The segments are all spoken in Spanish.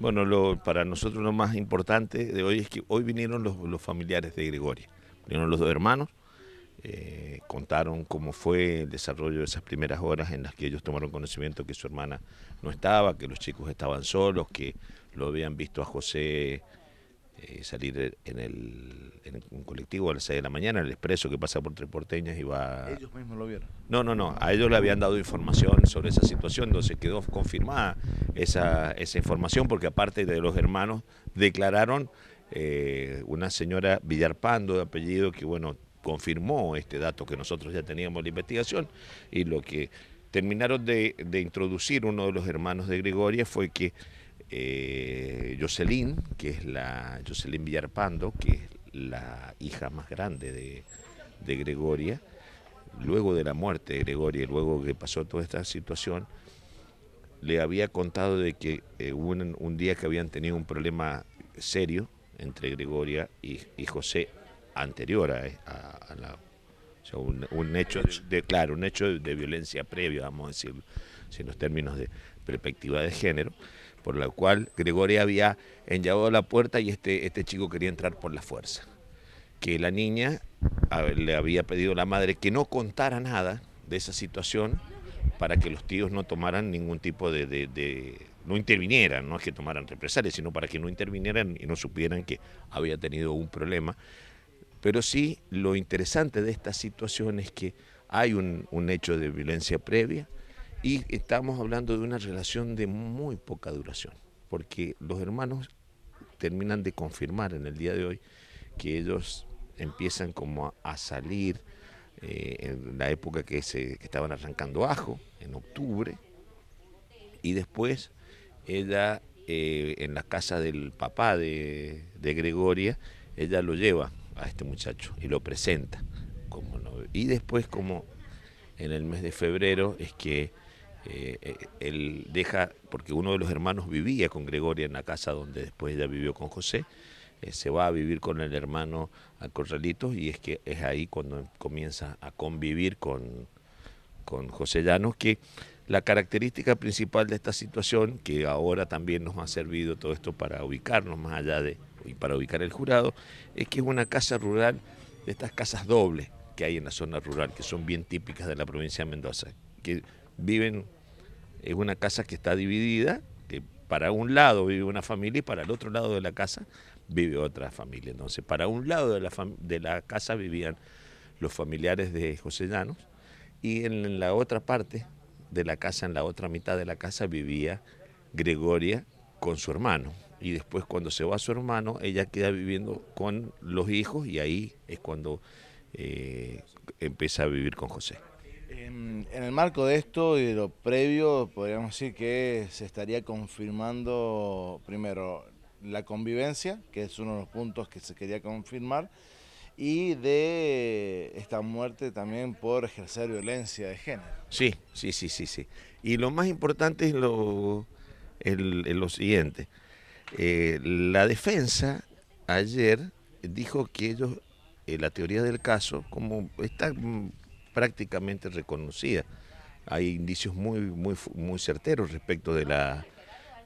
Bueno, lo, para nosotros lo más importante de hoy es que hoy vinieron los, familiares de Gregoria, vinieron los dos hermanos, eh, contaron cómo fue el desarrollo de esas primeras horas en las que ellos tomaron conocimiento que su hermana no estaba, que los chicos estaban solos, que lo habían visto a José eh, salir en, el, en un colectivo a las 6 de la mañana, el expreso que pasa por Tres Porteñas y va... ¿Ellos mismos lo vieron? No, no, no, a ellos le habían dado información sobre esa situación, entonces quedó confirmada esa, esa información porque aparte de los hermanos declararon eh, una señora Villarpando de apellido que, bueno, confirmó este dato que nosotros ya teníamos en la investigación y lo que terminaron de, de introducir uno de los hermanos de Gregoria fue que eh, Jocelyn, que es la Jocelyn Villarpando, que es la hija más grande de, Gregoria, luego de la muerte de Gregoria, luego que pasó toda esta situación, le había contado de que eh, hubo un, día que habían tenido un problema serio entre Gregoria y, José anterior a, la, un, hecho de claro un hecho de, violencia previa vamos a decir en los términos de perspectiva de género por la cual Gregoria había enllavado la puerta y este, este chico quería entrar por la fuerza. Que la niña le había pedido a la madre que no contara nada de esa situación para que los tíos no tomaran ningún tipo de, no intervinieran, no es que tomaran represalias, sino para que no intervinieran y no supieran que había tenido un problema. Pero sí, lo interesante de esta situación es que hay un, un hecho de violencia previa, y estamos hablando de una relación de muy poca duración, porque los hermanos terminan de confirmar en el día de hoy que ellos empiezan como a, salir eh, en la época que, se, estaban arrancando ajo, en octubre, y después ella eh, en la casa del papá de, Gregoria, ella lo lleva a este muchacho y lo presenta. Como y después como en el mes de febrero es que eh, eh, él deja, porque uno de los hermanos vivía con Gregoria en la casa donde después ella vivió con José, eh, se va a vivir con el hermano a Corralitos y es que es ahí cuando comienza a convivir con, con José Llanos, que la característica principal de esta situación, que ahora también nos ha servido todo esto para ubicarnos más allá de, y para ubicar el jurado, es que es una casa rural, de estas casas dobles que hay en la zona rural, que son bien típicas de la provincia de Mendoza, que viven, en una casa que está dividida, que para un lado vive una familia y para el otro lado de la casa vive otra familia. Entonces, para un lado de la, de la casa vivían los familiares de José Llanos y en la otra parte de la casa, en la otra mitad de la casa, vivía Gregoria con su hermano. Y después cuando se va su hermano, ella queda viviendo con los hijos y ahí es cuando eh, empieza a vivir con José. En, el marco de esto y de lo previo, podríamos decir que se estaría confirmando primero la convivencia, que es uno de los puntos que se quería confirmar, y de esta muerte también por ejercer violencia de género. Sí, sí, sí, sí, sí. Y lo más importante es lo, lo siguiente. Eh, la defensa ayer dijo que ellos, eh, la teoría del caso, como está prácticamente reconocida. Hay indicios muy, muy, muy certeros respecto de la,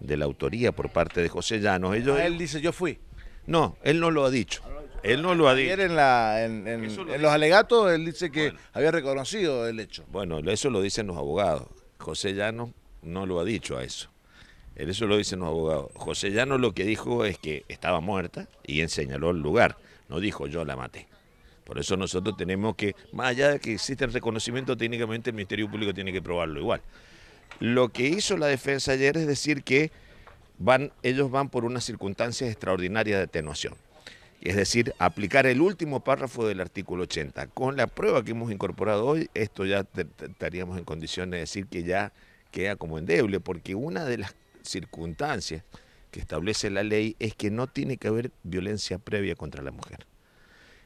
de la autoría por parte de José Llanos. Ellos, él dice, yo fui. No, él no lo ha dicho. Él no lo ha dicho. En, la, en, en, los alegatos él dice que había reconocido el hecho. Bueno, eso lo dicen los abogados. José Llanos no lo ha dicho a eso. Eso lo dicen los abogados. José Llanos lo que dijo es que estaba muerta y él señaló el lugar. No dijo yo la maté. Por eso nosotros tenemos que, más allá de que existe el reconocimiento técnicamente, el Ministerio Público tiene que probarlo igual. Lo que hizo la defensa ayer es decir que van, ellos van por unas circunstancias extraordinarias de atenuación. Es decir, aplicar el último párrafo del artículo 80. Con la prueba que hemos incorporado hoy, esto ya estaríamos en condiciones de decir que ya queda como endeble, porque una de las circunstancias que establece la ley es que no tiene que haber violencia previa contra la mujer.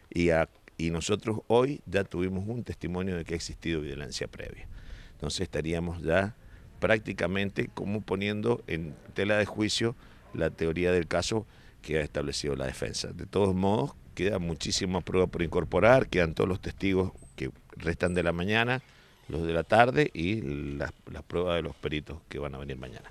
Y a y nosotros hoy ya tuvimos un testimonio de que ha existido violencia previa. Entonces estaríamos ya prácticamente como poniendo en tela de juicio la teoría del caso que ha establecido la defensa. De todos modos, queda muchísima prueba por incorporar, quedan todos los testigos que restan de la mañana, los de la tarde y las, las pruebas de los peritos que van a venir mañana.